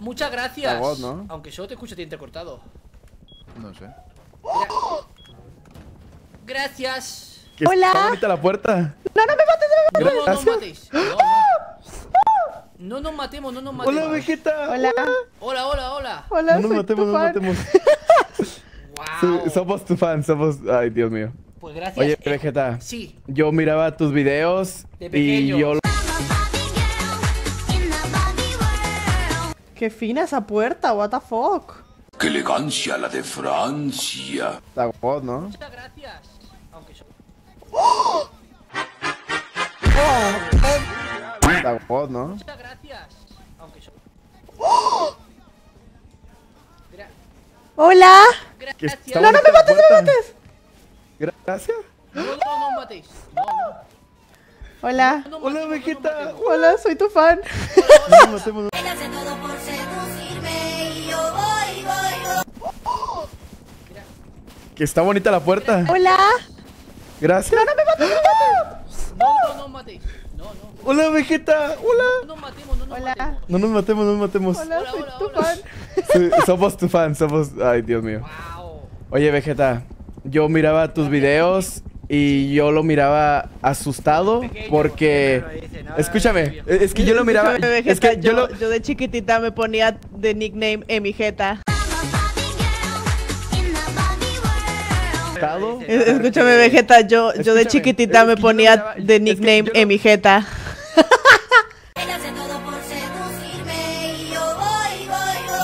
Muchas gracias. Voz, ¿no? Aunque solo te escucho te intercortado. No sé. Gracias. Hola. Está bonita la puerta. No, no me mates, no me No, no, no Gracias. matéis. No, no. No nos matemos, no nos matemos. Hola, Vegeta. Hola. Hola, hola, hola. Hola, No nos matemos, no nos matemos. Wow. Somos tu fan, somos. Ay, Dios mío. Pues gracias. Oye, Eh, Vegeta. Sí. Yo miraba tus videos De y yo. Qué fina esa puerta, what the fuck. ¡Qué elegancia la de Francia! La voz, ¿no? Muchas gracias. Aunque solo... La voz, ¿no? Muchas gracias. Aunque solo... Gra- Hola. Gracias. está No, no me mates, no me mates. Gracias. No, no, no matéis. No, no. Hola. No Hola, Vegeta. Hola, soy tu fan. No matemos, Que está bonita la puerta. Hola. Gracias. No me mates, no me mates. No, no, no matéis. No, no. Hola, Vegeta. Hola. No nos matemos, no nos Hola. matemos. No nos matemos, no nos matemos. Hola, Hola, soy hola, tu hola. fan. Sí, somos tu fan, somos. Ay, Dios mío. Wow. Oye, Vegeta. Yo miraba tus videos y yo lo miraba asustado porque. Escúchame, es que yo lo miraba. Es que yo lo. yo de chiquitita me ponía de nickname Emijeta. Asustado Es- Escúchame, Vegeta, yo, yo de chiquitita es me que ponía de es que nickname lo- Emijeta.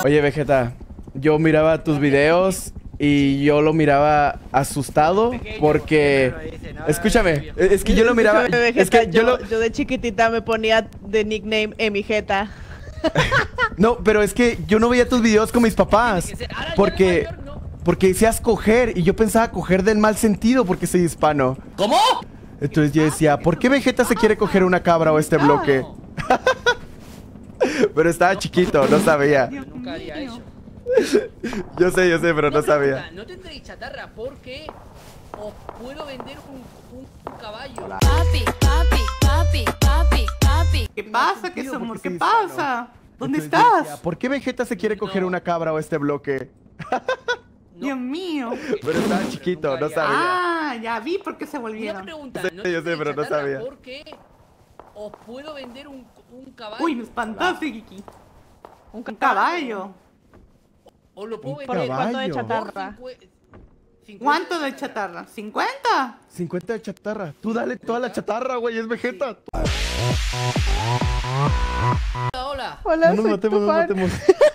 Oye, Vegeta. Yo miraba tus videos y yo lo miraba asustado porque. Escúchame, es que yo lo miraba. Escúchame, Es que yo lo. yo de chiquitita me ponía de nickname Emijeta. No, pero es que yo no veía tus videos con mis papás. Que Porque. Porque decías coger y yo pensaba coger del mal sentido porque soy hispano. ¿Cómo? Entonces yo decía, ¿por qué Vegeta se quiere coger una cabra o este bloque? Pero estaba chiquito, no sabía. yo nunca haría eso. Yo sé, yo sé, pero no sabía. No tendréis chatarra porque os puedo vender un, un caballo. Papi, papi, papi, papi, papi. ¿Qué pasa? ¿Qué porque ¿Qué pasa? ¿Dónde Entonces yo decía, estás? ¿Por qué Vegeta se quiere coger una cabra o este bloque? Dios mío. Pero estaba chiquito, no sabía. Ah, ya vi por qué se Una volvieron. pregunta, Sí, no yo sé, pero no sabía. Porque os puedo vender un, un caballo. Uy, me espantaste, Kiki. Un Un caballo. Os lo puedo Un vender ¿Cuánto de caballo. chatarra? por cincue- 50 ¿Cuánto de chatarra? ¿50? 50 de chatarra. Tú dale toda la chatarra, güey, es Vegeta. Hola, hola. Hola, No nos soy matemos, tu no nos fan. matemos.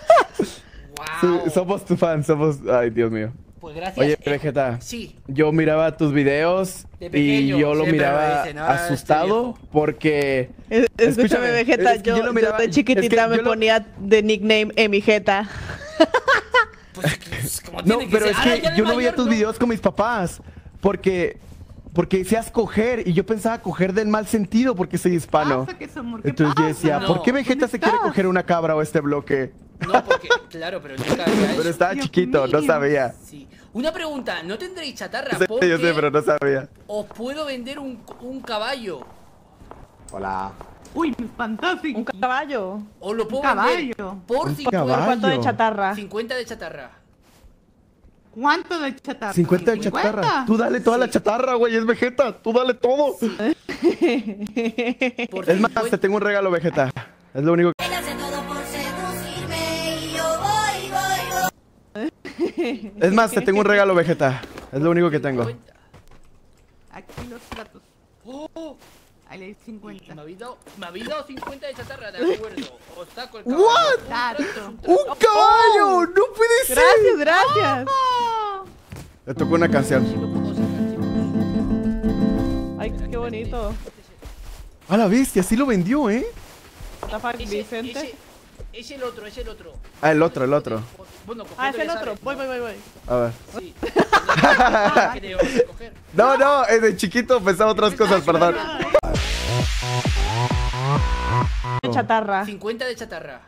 Sí, somos tu fan, somos. Ay, Dios mío. Pues gracias. Oye, Eh, Vegeta. Sí. Yo miraba tus videos De y yo lo miraba dicen, "Ah, este asustado viejo". porque. Es- Escúchame, Vegeta, es que yo, yo lo miraba- yo de chiquitita es que me yo lo- ponía de nickname Emijeta. Pues, pues, como No, tiene pero ser. es que de yo no veía tus no. videos con mis papás porque. Porque decías coger y yo pensaba coger del mal sentido porque soy hispano. Pasa que somos. ¿Qué Entonces yo decía, No. ¿por qué Vegeta ¿Dónde se quiere coger una cabra o este bloque? No, porque, claro, pero nunca haría eso. Pero estaba Dios chiquito, no sabía. Sí. Una pregunta, ¿no tendréis chatarra? Porque yo sé, pero no sabía. os puedo vender un, un caballo. Hola. Uy, me espantaste, Un caballo. Os lo puedo caballo. vender por Un 50, caballo. ¿Cuánto de chatarra? 50 de chatarra. ¿Cuánto de chatarra? 50 de chatarra. Tú dale toda la chatarra, güey, es Vegeta. Tú dale todo. Por Es más, 50. te tengo un regalo, Vegeta. Es lo único que... Es más, te tengo un regalo, Vegeta. Es lo único que tengo. 50. Aquí los platos. Oh, Ahí le di y 50. me habéis dado, me habéis dado 50 de chatarra, de acuerdo. Os saco el caballo. What? Un trato un trato. ¡Un caballo! ¡No puede ser! Gracias, gracias. Le tocó una canción. Ay, qué bonito. A la bestia, sí lo vendió, ¿eh? Fuck, Ese, Vicente. ese, es el otro, es el otro. Ah, el otro, el otro. Bueno, Ah, es el otro. Voy, voy, voy, voy. A ver. Sí. Ah. No, no, es de chiquito pensaba otras cosas, perdón. De chatarra. 50 de chatarra.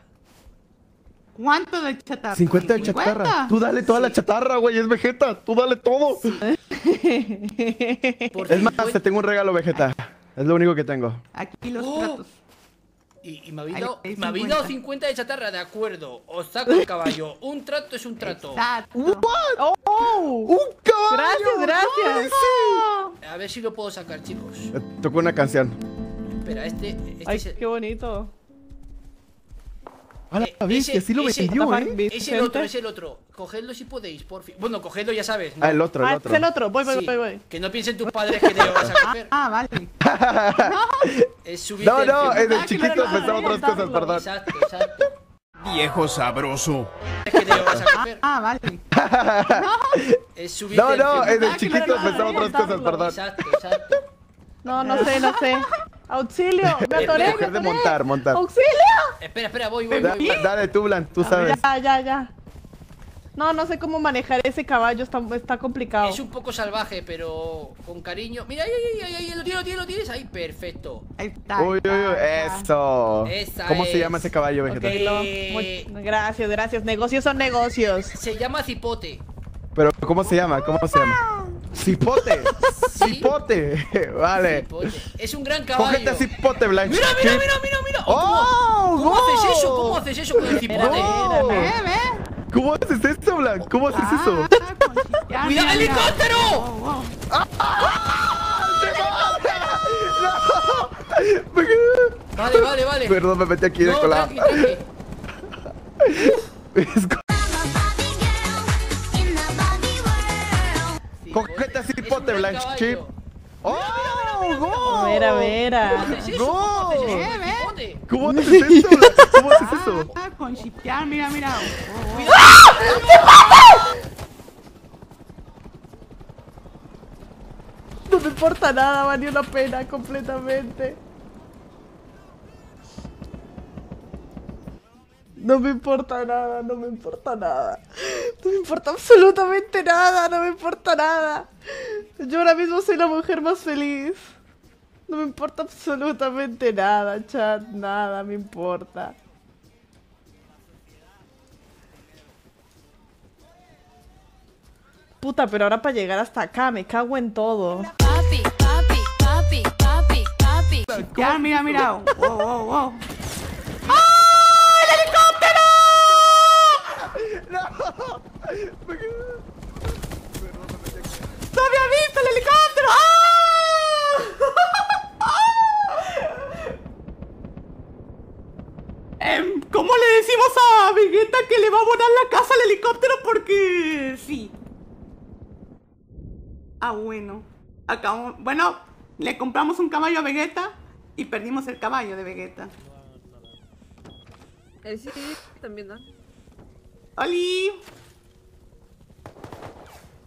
¿Cuánto de chatarra? 50 de chatarra. Tú dale toda la chatarra, güey, es Vegeta. Tú dale todo. Por Es más, 50. te tengo un regalo, Vegeta. Es lo único que tengo. Aquí los Oh. platos. Y me habéis dado, me habéis dado 50. 50 de chatarra, de acuerdo. Os saco el caballo. Un trato es un trato. Exacto. ¡Oh! oh. ¡Un caballo! Gracias, gracias. A ver si lo puedo sacar, chicos. Eh, Tocó una canción. Espera, este, este Ay, es el, qué bonito. A la Eh, bestia, ese- sí lo ese- vendió, ¿eh? es el otro, es el otro. Cogedlo si podéis, por fin. Bueno, cogedlo ya sabes. ¿no? Ah, el otro, el Ah, otro. es el otro. Voy, voy, Sí, voy, voy. Que no piensen tus padres que te lo vas a coger. Ah, vale. Es subirte No, no, es el Ah, chiquito claro, pensaba otras cosas, perdón. Exacto, exacto. Viejo sabroso. Es que te lo vas a coger. Ah, vale. Es subirte No, no, es el Ah, chiquito pensaba otras cosas, perdón. Exacto, exacto. No, no sé, no sé. ¡Auxilio! ¡Me atoré, me Coger de atoré! montar, montar. ¡Auxilio! Espera, espera, voy, voy, Da- voy. Dale tú, Blan, tú sabes. Ya, ya, ya. No, no sé cómo manejar ese caballo, está, está complicado. Es un poco salvaje, pero con cariño. Mira, ahí, ahí, ahí, ahí, lo tienes, lo tienes, lo tienes. Ahí, perfecto. Ahí está. Uy, uy, uy, eso. Esa ¿Cómo se llama ese caballo vegetal? Ok. Lo- Eh, muy- Gracias, gracias. Negocios son negocios. Se llama cipote. Pero, ¿cómo se llama? ¿Cómo se llama? Cipote. Cipote. Vale. Cipote. Es un gran caballo. Cógete a cipote, Blanche. Mira, mira, mira, mira, mira. ¡Oh, ¿Cómo, cómo no! haces eso? ¿Cómo haces eso con el cipote? ¿Ve, ve? ¿Cómo haces eso, Blan? ¿Cómo haces eso? Ah, chistear, ¡Cuidado, mira, mira. helicóptero! Wow, wow. Vale, vale, vale. Perdón, me metí aquí de colado. tranqui, tranqui. Es co- Cipote. Blanche. Chip. ¡Oh! ¡Go! A ver, a ver. ¿Cómo haces eso? ¿Cómo haces eso. Ah, con chistear, mira, mira. Wow. No me importa nada, valió la pena completamente. No me importa nada, no me importa nada. No me importa absolutamente nada, no me importa nada. Yo ahora mismo soy la mujer más feliz. No me importa absolutamente nada, chat, nada me importa. Puta, pero ahora para llegar hasta acá me cago en todo. Papi, papi, papi, papi, papi. Chistear, mira, mira. Wow, wow, wow. ¡No había visto el helicóptero! Em, ¿Cómo le decimos a Vegeta que le va a volar la casa al helicóptero? Porque sí. Ah, bueno. Acabamos... Bueno, le compramos un caballo a Vegeta y perdimos el caballo de Vegeta. Sí, también, ¿no? ¡Oli!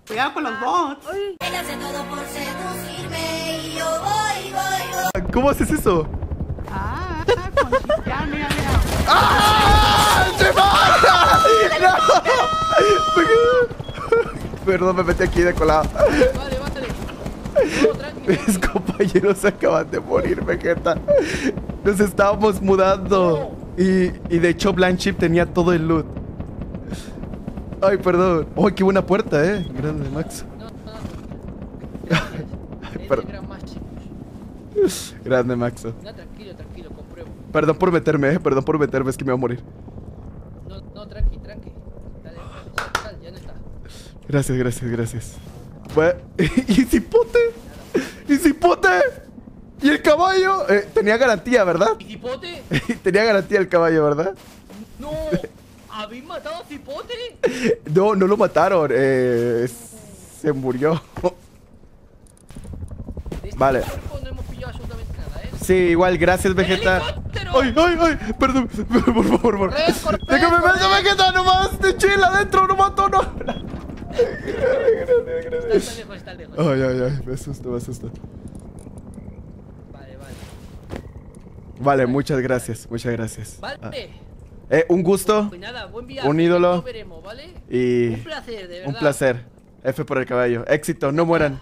Cuidado con los bots. Él hace todo por seducirme y yo voy, voy, voy. ¿Cómo haces eso? Ah, con chistear, mira, mira. ¡Ah! ¡Se mata! ¡No! Perdón, me metí aquí de colado. Vale, vale. No, tranqui, Mis compañeros acaban de morir, Vegeta. Nos estábamos mudando. Y, y de hecho, Blanchip tenía todo el loot. Ay, perdón. ¡Ay, qué buena puerta, eh! Grande, Max. No, no, no. Perdón. Grande, Maxo. No, tranquilo, tranquilo, compruebo. Perdón por meterme, eh. Perdón por meterme, es que me voy a morir. No, no, tranqui, tranqui. Dale, dale, sal, sal, ya no está. Gracias, gracias, gracias. Bueno, ¿Y Cipote? ¿Y Cipote? ¿Y el caballo? Eh, tenía garantía, ¿verdad? ¿Y cipote? tenía garantía el caballo, ¿verdad? No. ¿Habéis matado a cipote? No, no lo mataron. Eh, se murió. De este Vale. cuerpo no hemos pillado absolutamente nada, ¿eh? Sí, igual, gracias, Vegeta. ¡Ay, ay, ay! Perdón, por favor, por favor. ¡Déjame ver. Vegeta! ¡Nomás! ¡De chile adentro! ¡No mato, no! Está, lejos, está lejos. Ay, ay, ay, me asusto, me asusto. Vale, vale. Vale, muchas gracias, muchas gracias. Vale. Ah, eh, un gusto Pues nada, buen viaje. Un ídolo. Nos veremos, ¿vale? y Un placer, de verdad. un placer. F por el caballo. Éxito, no mueran.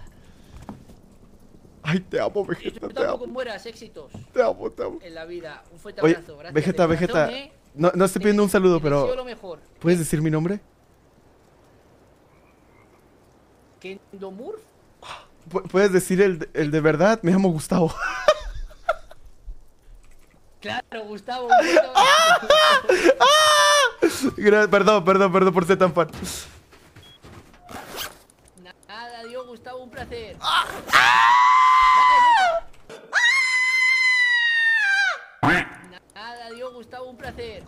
Ay, te amo, Vegeta, te amo. mueras éxitos Te amo, te amo. en la vida. Un fuerte Oye, abrazo. Gracias. Vegeta, Vegeta. corazón, ¿eh? No, no estoy pidiendo un saludo, pero. lo mejor. ¿Puedes decir mi nombre? Kendomurf. Pu- ¿Puedes decir el, de- el de verdad? Me llamo Gustavo. Claro, Gustavo. fuerte abrazo. Gra- Perdón, perdón, perdón por ser tan fan. Nada, adiós, Gustavo, un placer. Nada, adiós, Gustavo, un placer.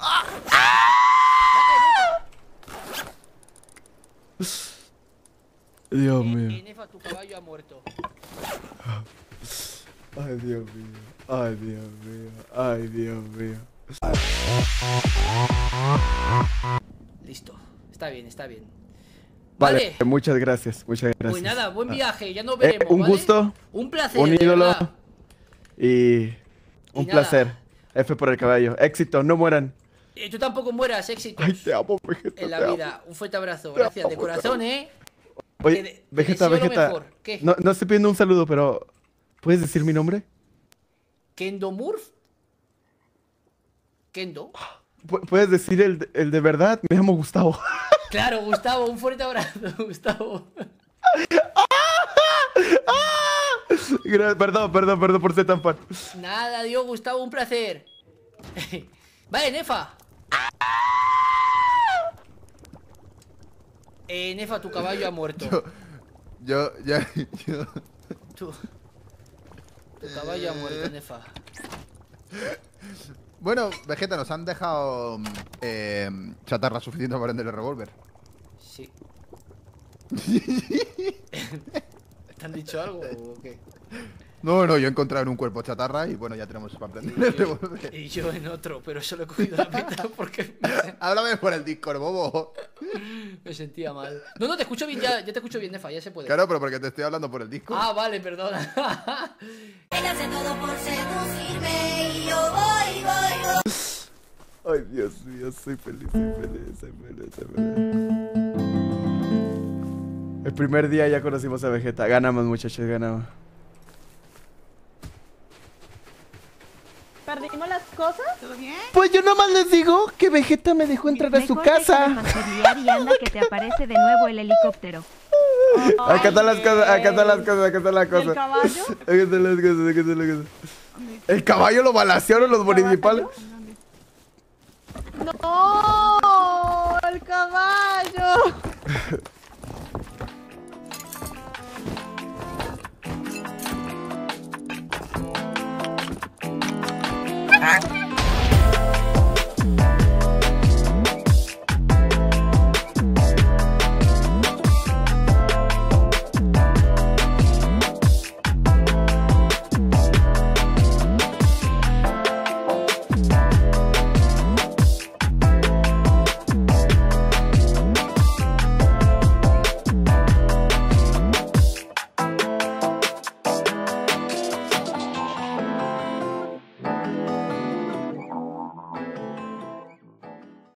Dios mío. tu caballo ha muerto. Ay, Dios mío. Ay, Dios mío. Ay, Dios mío. Listo. Está bien, está bien. Vale, Vale. muchas gracias, muchas gracias. Pues nada, buen viaje, ya nos Eh, veremos. un ¿vale? gusto, Un placer. un ídolo y un placer. F por el caballo. Éxito, no mueran. Eh, tú tampoco mueras, éxito. Ay, te amo, en la amo. vida. Un fuerte abrazo, Te gracias. De corazón, ¿eh? Oye, Vegeta, Vegeta. No, no estoy pidiendo un saludo, pero ¿puedes decir mi nombre? ¿Kendo Murph? ¿Kendo? Pu- ¿Puedes decir el, de- el de verdad? Me llamo Gustavo. Claro, Gustavo, un fuerte abrazo, Gustavo. Perdón, perdón, perdón por ser tan fan. Nada, Dios, Gustavo, un placer. vale, Nefa. Eh, Nefa, tu caballo ha muerto. Yo, ya, yo... Tu, tu caballo ha muerto, Nefa. Bueno, Vegeta, nos han dejado eh, chatarra suficiente para vender el revólver. Sí. ¿Te han dicho algo o qué? No, no, yo he encontrado en un cuerpo chatarra y bueno, ya tenemos para prender el revólver. Y yo en otro, pero solo he cogido la mitad porque me, Háblame por el Discord, bobo. me sentía mal. No, no, te escucho bien, ya, ya te escucho bien, Nefa, ya se puede. Claro, pero porque te estoy hablando por el Discord. Ah, vale, perdona. Él hace todo por seducirme y yo voy, voy, voy. Ay, Dios mío, soy feliz, soy feliz, soy feliz, soy feliz. El primer día ya conocimos a Vegeta. Ganamos, muchachos, ganamos. ¿Perdimos las cosas? ¿Todo bien? Pues yo nomás les digo que Vegeta me dejó entrar a su casa. y anda que te aparece de nuevo el helicóptero. Acá están las cosas, acá están las cosas, acá están las ¿Y cosas. el caballo? Acá están las cosas, acá están las cosas. El caballo lo balacearon los municipales. ¡No! ¡El caballo! Voy,